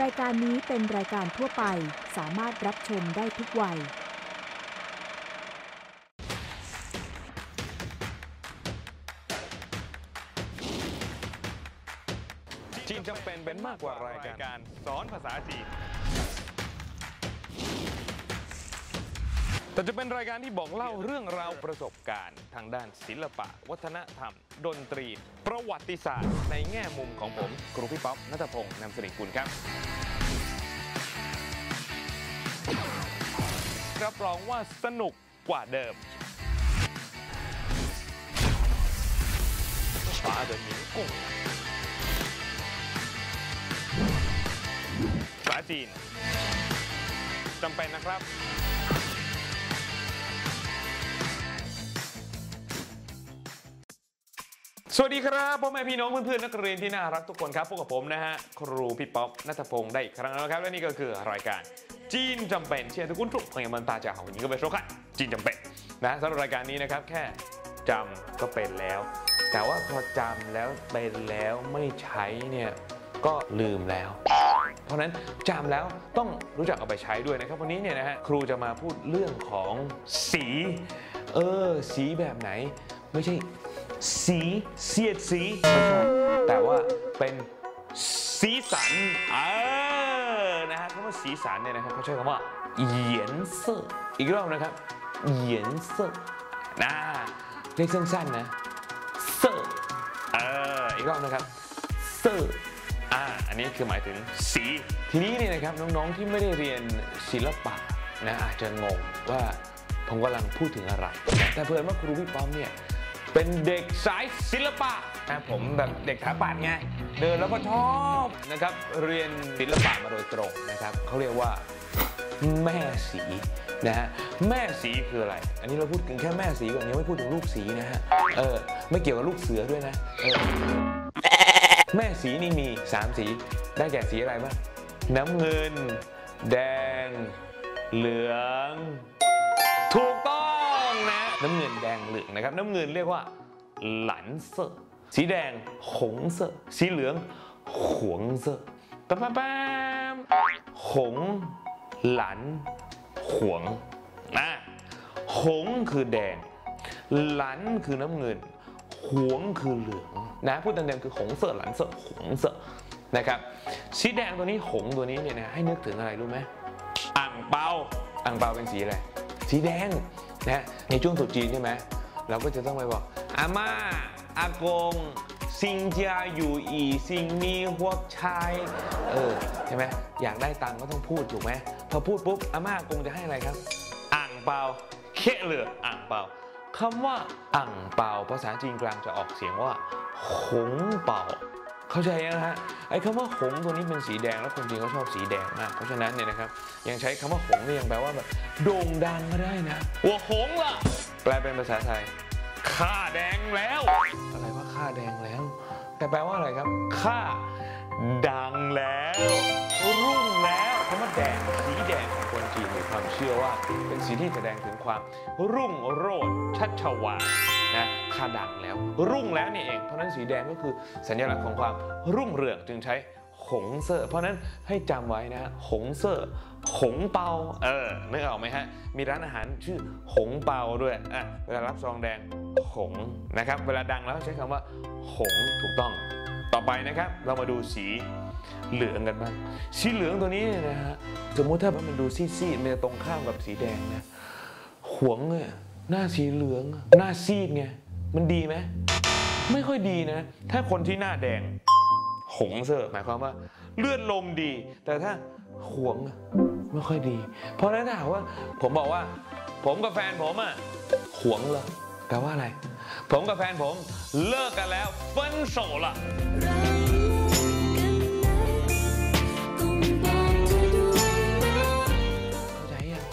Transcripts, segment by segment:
รายการนี้เป็นรายการทั่วไปสามารถรับชมได้ทุกวัย จีนจำเป็นเป็นมากกว่ารายการสอนภาษาจีน แต่จะเป็นรายการที่บอกเล่าเรื่องราวประสบการณ์ ทางด้านศิลปะ วัฒนธรรม ดนตรี ประวัติศาสตร์ ในแง่มุมของผมครูพี่ป๊อปนัทพงศ์นำสิริกุลครับ รับรองว่าสนุกกว่าเดิมฟ้าเดินหมิงกุ้งภาษาจีนจำเป็นนะครับ สวัสดีครับพ่อแม่พี่น้องเพื่อนๆนักเรียนที่น่ารักทุกคนครับพบกับผมนะฮะครูพี่ป๊อปนัทพงศ์ได้อีกครั้งแล้วครับและนี่ก็คือรายการจีนจำเป็นเชียร์ทุกคนทุกคนมันตาจ่าองวันนี้ก็ไปโชว์ค่ะจีนจำเป็นนะสำหรับรายการนี้นะครับแค่จำก็เป็นแล้ว แต่ว่าพอจำแล้วเป็นแล้วไม่ใช้เนี่ยก็ลืมแล้ว เพราะฉะนั้นจำแล้วต้องรู้จักเอาไปใช้ด้วยนะครับวันนี้เนี่ยนะฮะครูจะมาพูดเรื่องของสี เออ สีแบบไหนไม่ใช่ สีเสียดสีไม่ใช่แต่ว่าเป็นสีสันเออนะฮะคำว่าสีสันเนี่ยนะครับเขาใช้คำว่า 颜色 อีกรอบนะครับ 颜色 นะเรียกสั้นๆนะ 色 เอออีกรอบนะครับ 色 อ่าอันนี้คือหมายถึงสี ทีนี้เนี่ยนะครับน้องๆที่ไม่ได้เรียนศิลปะนะอาจจะงงว่าผมกำลังพูดถึงอะไร แต่เพื่อนว่าครูพี่ป้อมเนี่ย เป็นเด็กสายศิลปะนะผมแบบเด็กถาปัดไง เดินแล้วก็ชอบนะครับเรียนศิลปะมาโดยตรงนะครับเขาเรียกว่าแม่สีนะฮะแม่สีคืออะไร อันนี้เราพูดถึงแค่แม่สีก่อนยังไม่พูดถึงลูกสีนะฮะเออไม่เกี่ยวกับลูกเสือด้วยนะเออแม่สีนี่มี 3 สีได้แก่สีอะไรบ้างน้ำเงิน แดง เหลือง น้ำเงินแดงเหลืองนะครับน้ำเงินเรียกว่า 蓝色 สีแดง 红色 สีเหลือง 黄色ปั๊บปั๊บปั๊บ红蓝黄 นะ 红 คือแดง 蓝 คือน้ำเงินหวงคือเหลืองนะพูดเต็มๆคือหงเสอหลันเสอหงเสอนะครับสีแดงตัวนี้หงตัวนี้เนี่ยนะให้นึกถึงอะไรรู้ไหมอ่างเปาอ่างเปาเป็นสีอะไรสีแดง นะในช่วงตรุษจีนใช่ไหมเราก็จะต้องไปบอกอาม่าอากงซิงเจียอยู่อีซิงมีฮวกชายเออใช่ไหมอยากได้ตังก็ต้องพูดถูกไหมพอพูดปุ๊บอาม่าอากงจะให้อะไรครับ อ่างเปาเคเหลืออ่างเปาคำว่าอ่างเปาภาษาจีนกลางจะออกเสียงว่าหงเปา เข้าใจยังนะฮะไอ้คำว่าหงตัวนี้เป็นสีแดงแล้วคนจีนเขาชอบสีแดงมากเพราะฉะนั้นเนี่ยนะครับยังใช้คำว่าหงเนี่ยยังแปลว่าแบบโด่งดังก็ได้นะหัวหงล่ะแปลเป็นภาษาไทยข้าแดงแล้ว อะไรว่าข้าแดงแล้ว แต่แปลว่าอะไรครับข้าดังแล้วรุ่งแล้วคำว่าแดงสีแดงของคนจีนมีความเชื่อว่า เป็นสีที่แสดงถึงความรุ่งโรจน์ชัชวาล นะข้าดังแล้ว รุ่งแล้วนี่เอง เพราะนั้นสีแดงก็คือสัญลักษณ์ของความรุ่งเรืองจึงใช้หงเซอร์ เพราะนั้นให้จำไว้นะฮะหงเซอร์หงเปาเออนึกออกไหมฮะ มีร้านอาหารชื่อหงเปาด้วยอะเวลารับซองแดงหงนะครับ เวลาดังแล้วใช้คำว่า หงถูกต้องต่อไปนะครับ เรามาดูสีเหลืองกันบ้าง สีเหลืองตัวนี้เนี่ยนะฮะสมมุติถ้ามันดูซีดๆมันจะตรงข้ามกับสีแดงนะหวงเนี่ย หน้าสีเหลืองหน้าซีดไงมันดีไหมไม่ค่อยดีนะ ถ้าคนที่หน้าแดง หงเซอร์หมายความว่า เลือดลมดี แต่ถ้าหวงไม่ค่อยดี เพราะฉะนั้นถ้าหากว่า ผมบอกว่า ผมกับแฟนผมอะหวงเหรอแปลว่าอะไร ผมกับแฟนผมเลิกกันแล้วเฟินโซละเข้าใจยัง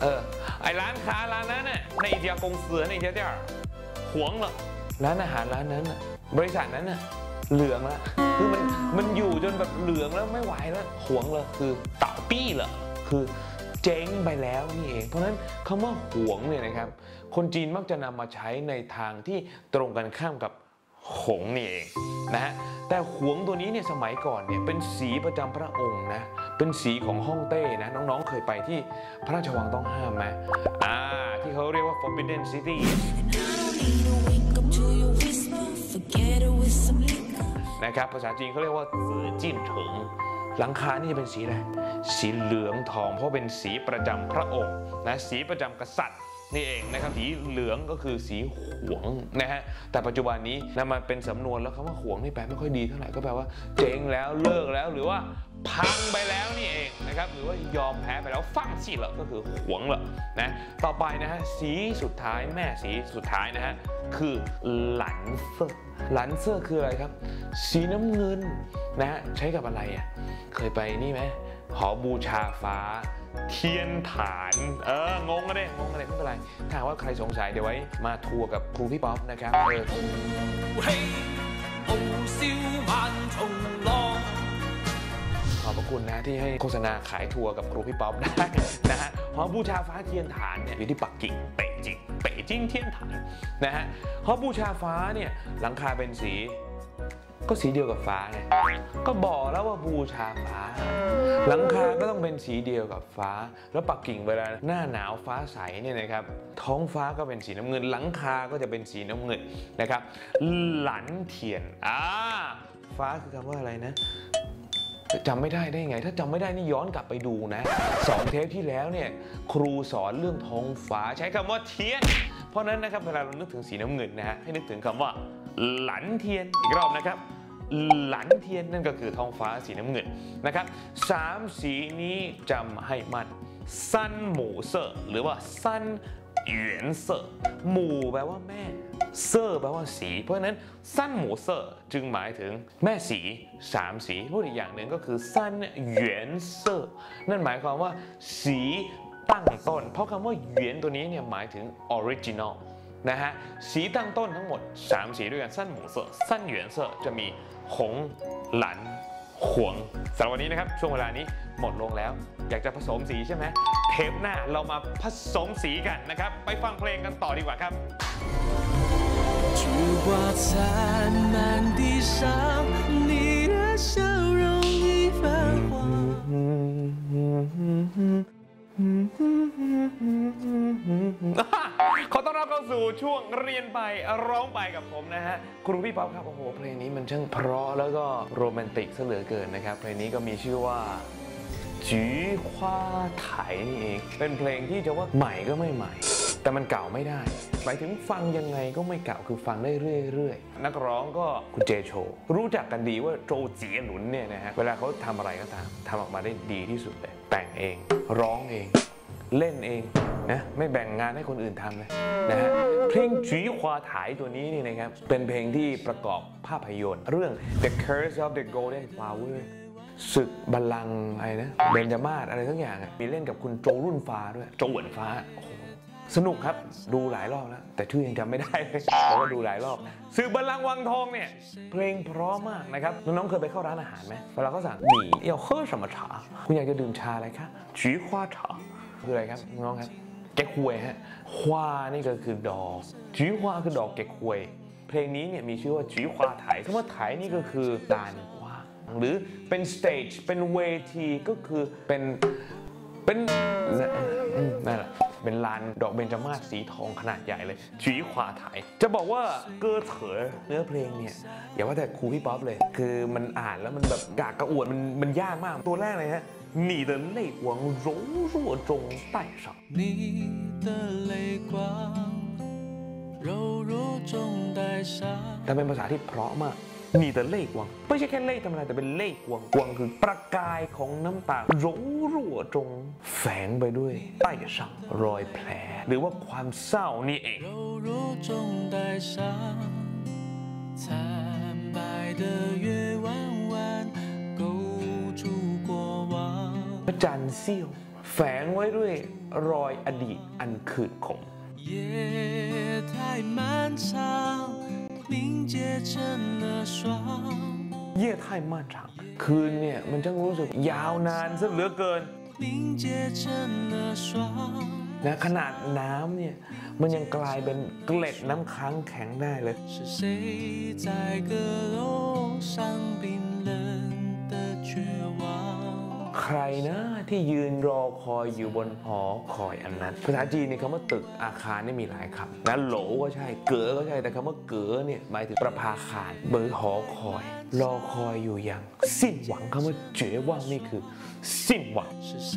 เออไอร้านค้า ร้านนั้นน่ะใน一家公司ใน一家店儿หวงเหรอร้านอาหารร้านนั้นน่ะบริษัทนั้นน่ะเหลืองแล้วคือมันมันอยู่จนแบบเหลืองแล้วไม่ไหวแล้วหวงเลยคือเต่าปี้เหรอคือเจ๊งไปแล้วนี่เอง เพราะฉะนั้นคำว่าหวงเนี่ยนะครับ คนจีนมักจะนำมาใช้ในทางที่ตรงกันข้ามกับหงนี่เอง นะฮะแต่หวงตัวนี้เนี่ยสมัยก่อนเนี่ยเป็นสีประจำพระองค์นะ เป็นสีของฮ่องเต้นะ น้องๆ เคยไปที่พระราชวังต้องห้ามไหมอ่า ที่เขาเรียกว่า Forbidden City นะครับ ภาษาจีนเขาเรียกว่าสือจิ้นเฉิงหลังคานี่จะเป็นสีอะไร สีเหลืองทอง เพราะเป็นสีประจำพระองค์นะ สีประจำกษัตริย์ นี่เองนะครับสีเหลืองก็คือสีหวงนะฮะแต่ปัจจุบันนี้นำมาเป็นสำนวนแล้วคำว่าหวงนี่แปลไม่ค่อยดีเท่าไหร่ก็แปลว่าเจ๊งแล้วเลิกแล้วหรือว่าพังไปแล้วนี่เองนะครับหรือว่ายอมแพ้ไปแล้วฟังสิเหรอก็คือหวงเหรอนะต่อไปนะฮะสีสุดท้ายแม่สีสุดท้ายนะฮะคือหลันเซอร์蓝色 คืออะไรครับ สีน้ำเงินนะฮะใช้กับอะไรอะเคยไปนี่ไหมหอบูชาฟ้า 天坛 เอองงกันเลยงงกันเลยไม่เป็นไร ถ้าหากว่าใครสงสัยเดี๋ยวไว้มาทัวร์กับครูพี่ป๊อปนะครับเออขอบพระคุณนะที่ให้โฆษณาขายทัวร์กับครูพี่ป๊อปได้นะฮะหอบูชาฟ้า 天坛 เนี่ยอยู่ที่ปักกิ่ง北京北京天坛นะฮะหอบูชาฟ้าเนี่ยหลังคาเป็นสี ก็สีเดียวกับฟ้าไงก็บอกแล้วว่าบูชาฟ้า หลังคาก็ต้องเป็นสีเดียวกับฟ้า แล้วปักกิ่งเวลาหน้าหนาวฟ้าใสเนี่ยนะครับท้องฟ้าก็เป็นสีน้ำเงิน หลังคาก็จะเป็นสีน้ำเงินนะครับ หลันเทียนอ่าฟ้าคือคำว่าอะไรนะจำไม่ได้ได้ไง ถ้าจำไม่ได้นี่ย้อนกลับไปดูนะสองเทปที่แล้วเนี่ยครูสอนเรื่องท้องฟ้าใช้คำว่า 天 เพราะฉะนั้นนะครับเวลาเรานึกถึงสีน้ำเงินนะฮะให้นึกถึงคำว่า 蓝天 อีกรอบนะครับ 蓝天 นั่นก็คือท้องฟ้าสีน้ำเงินนะครับสามสีนี้จำให้มัน三母色 หรือว่า 三原色 母 แปลว่าแม่ 色 แปลว่าสี เพราะฉะนั้น 三母色 จึงหมายถึงแม่สีสามสีพูดอีกอย่างหนึ่งก็คือ 三原色 นั่นหมายความว่าสีตั้งต้น เพราะคำว่า 原 ตัวนี้เนี่ยหมายถึง original นะฮะสีตั้งต้นทั้งหมด 3 สีด้วยกัน三母色三原色 จะมี 红蓝黄 สำหรับวันนี้นะครับ ช่วงเวลานี้หมดลงแล้ว อยากจะผสมสีใช่ไหมเทปหน้าเรามาผสมสีกันนะครับ ไปฟังเพลงกันต่อดีกว่าครับ烛光 ขอต้อนรับเข้าสู่ช่วงเรียนไปร้องไปกับผมนะฮะครูพี่ป๊อปครับโอ้โหเพลงนี้มันช่างเพราะแล้วก็โรแมนติกซะเหลือเกินนะครับเพลงนี้ก็มีชื่อว่าจีคว้าไถนี่เองเป็นเพลงที่จะว่าใหม่ก็ไม่ใหม่ แต่มันเก่าไม่ได้ หมายถึงฟังยังไงก็ไม่เก่าคือฟังได้เรื่อยๆ นักร้องก็คุณเจโช รู้จักกันดีว่าโจเจียหนุนเนี่ยนะฮะเวลาเขาทำอะไรก็ตามทำออกมาได้ดีที่สุดเลยแต่งเอง ร้องเอง เล่นเองนะไม่แบ่งงานให้คนอื่นทำเลยนะฮะเพลงจีควาถ่ายตัวนี้นี่นะครับเป็นเพลงที่ประกอบภาพยนตร์เรื่อง The Curse of the Golden Flower ศึกบาลังอะไรนะเบนจามาศอะไรทั้งอย่างมีเล่นกับคุณโจรุ่นฟ้าด้วย โจหวนฟ้าสนุกครับดูหลายรอบแล้ว แต่ชื่อยังจำไม่ได้เลยแต่ว่าดูหลายรอบสื่อบัลลังวังทองเนี่ย เพลงพร้อมมากนะครับ น้องๆเคยไปเข้าร้านอาหารไหมเวลาเขาสั่งหนี่要喝什么茶คุณอยากจะดื่มชาอะไรคะจีควาชา คืออะไรครับน้องครับแก๊กฮวยฮะฮวานี่ก็คือดอกจีฮวาคือดอกแก๊กฮวย เพลงนี้เนี่ยมีชื่อว่าจีฮวาไถคำว่าไถนี่ก็คือลานกว้างหรือเป็นสเตจเป็นเวทีก็คือเป็นเป็นอืมนั่นแหละ เป็นลานดอกเบญจมาศสีทองขนาดใหญ่เลยจีฮวาไถจะบอกว่าเกอเถอเนื้อเพลงเนี่ยอย่าว่าแต่ครูพี่ป๊อปเลย คือมันอ่านแล้วมันแบบกากกระอวดมันมันยากมากตัวแรกเลยฮะ你的泪光柔弱中带上你的泪光，柔弱中带伤。 แต่เป็นภาษาที่เพราะมาก 你的泪光ไม่ใช่แค่เล่ธรรมดาแต่เป็นเล่กวงกวงคือประกายของน้ำตา柔弱中แฝงไปด้วยใต้สั่งรอยแผล หรือว่าความเศร้านี่เอง 柔弱中带伤，惨白的月弯弯勾住过往。 พระจันทร์เสี้ยว แฝงไว้ด้วยรอยอดีตอันขืดขม 夜太漫长， 凝结成了霜。 เย่ไทยม่านฉางคืนเนี่ยมันช่างรู้สึกยาวนานซะเหลือเกิน 凝结成了霜， นะขนาดน้ำเนี่ยมันยังกลายเป็นเกล็ดน้ำค้างแข็งได้เลย ใครนะที่ยืนรอคอยอยู่บนหอคอยอันนั้น ภาษาจีนเนี่ยคำว่าตึกอาคารเนี่ยมีหลายคำนะโหลก็ใช่ เก๋อก็ใช่ แต่คำว่าเก๋อเนี่ยหมายถึงประภาคารเบอร์หอคอย รอคอยอยู่อย่างสิ้นหวังคำว่าเจ๋อว่างนี่คือ สิ้นหวัง 是谁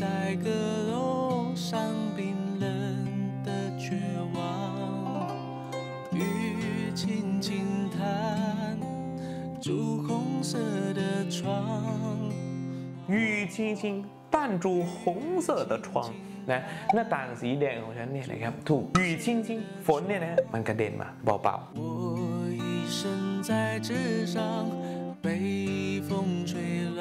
在阁楼上冰冷的绝望？雨轻轻弹，朱红色的窗。 雨轻轻弹住红色的窗นะหน้าต่างสีแดงของฉันเนี่ยนะครับถูก雨轻轻ฝนเนี่ยนะมันกระเด็นมาเบา 我一生在纸上，被风吹乱，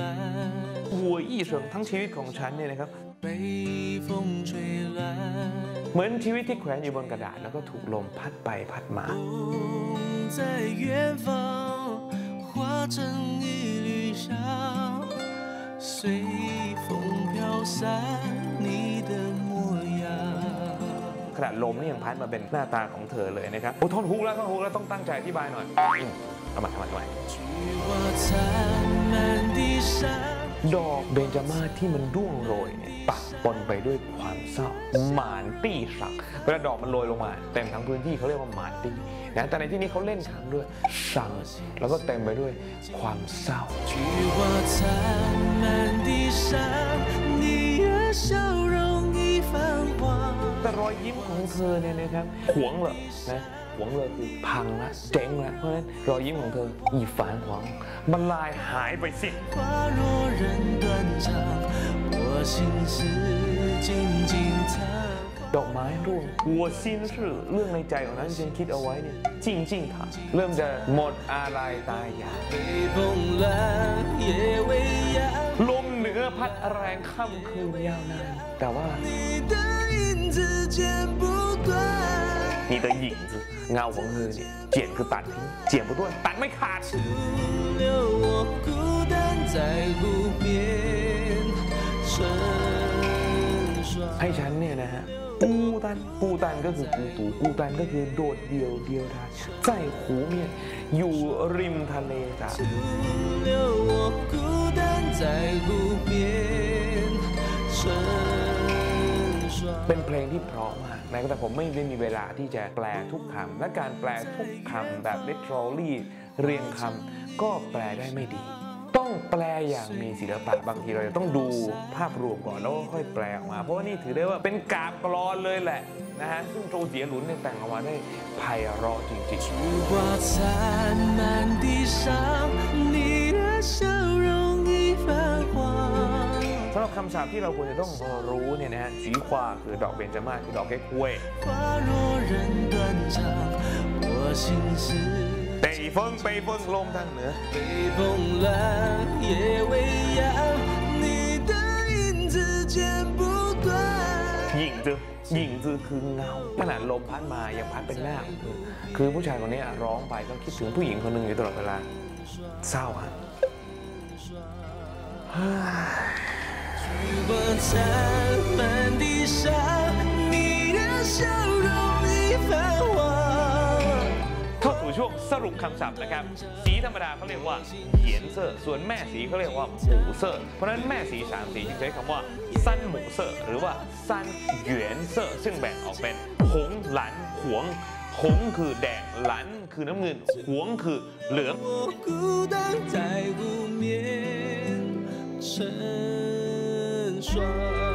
ๆหัวอี้เฉิงทั้งชีวิตของฉันเนี่ยนะครับ 被风吹乱。 เหมือนชีวิตที่แขวนอยู่บนกระดาษแล้วก็ถูกลมพัดไปพัดมา 风在远方化成一缕香， 随风飘散你的模样。 ขนาดลมนี่ยังพัดมาเป็นหน้าตาของเธอเลยนะครับโอ้ท่อนฮุกแล้วท่อนฮุกแล้วต้องตั้งใจอธิบายหน่อยอืมเอามาเอามาเอามา 菊花残满地伤， ดอกเบญจมาศที่มันร่วงโรยเนี่ยปะปนไปด้วยความเศร้าหมานตี้สักเวลาดอกมันโรยลงมาเต็มทั้งพื้นที่เขาเรียกว่าหมานตี้ นะแต่ในที่นี้เขาเล่นครั้งด้วยสังแล้วก็เต็มไปด้วยความเศร้า 菊花残满地伤，你的笑容已泛黄。 แต่รอยยิ้มของเธอเนี่ยนะครับหวงเหรอนะหวงเลยคือพังละเจ๊งละเพราะฉะนั้นรอยยิ้มของเธออีฝานหวังมันลายหายไปสิ 花若人断肠，我心事静静藏。 ดอกไม้ร่วงหัวสิ้นชื่อเรื่องในใจของนั้นที่ฉันคิดเอาไว้เนี่ยจริงจริงๆค่ะเริ่มจะหมดอะไรตายอยาก 北风乱，夜未央， ลมเหนือพัดแรงค่ำคืนยาวนานแต่ว่า 你的影子剪不断。 นี่ตัวหญิงคือเงาของเธอเนี่ยเจียนคือตัดทิ้งเจียนไปด้วยตัดไม่ขาด 留我孤单在湖边，成双。 ให้ฉันเนี่ยนะฮะ กูตันกูตันก็คือกูตูกูตันก็คือโดดเดี่ยวเดียวดายใจหูเมียอยู่ริมทะเลจ้ะเป็นเพลงที่เพราะมากนะแต่ผมไม่ได้มีเวลาที่จะแปลทุกคำและการแปลทุกคำแบบเลทรอลี่เรียงคำก็แปลได้ไม่ดี แปลอย่างมีศิลปะบางทีเราจะต้องดูภาพรวมก่อนแล้วค่อยแปลออกมา เพราะว่านี่ถือได้ว่าเป็นกาบกรอนเลยแหละนะฮะซึ่งโจเจียหลุนเนี่ยแต่งออกมาได้ไพเราะจริงๆสำหรับคำศัพท์ที่เราควรจะต้องรู้เนี่ยนะฮะสีควาคือดอกเบญจมาศคือดอกแก้กฮวย 花若人断肠，我心事。 เตยเฟิงไปเฟิงลมทางเหนือ 北风乱，夜未央，你的影子剪不断。 หญิงจือหญิงจือคือเงาขนาดลมพัดมายังพัดเป็นหน้าของเธอคือผู้ชายคนนี้ร้องไปก็คิดถึงผู้หญิงคนหนึ่งอยู่ตลอดเวลาเศร้าฮะ 菊花残满地伤，你的笑容 ช่วงสรุปคำศัพท์นะครับ สีธรรมดาเขาเรียกว่า颜色 ส่วนแม่สีเขาเรียกว่า母色 เพราะนั้นแม่สีสามสีจึงใช้คำว่า三母色 หรือว่า 三原色 ซึ่งแบ่งออกเป็น 红蓝黄หงคือแดงหลันคือน้ำเงินหวงคือเหลือง沉睡。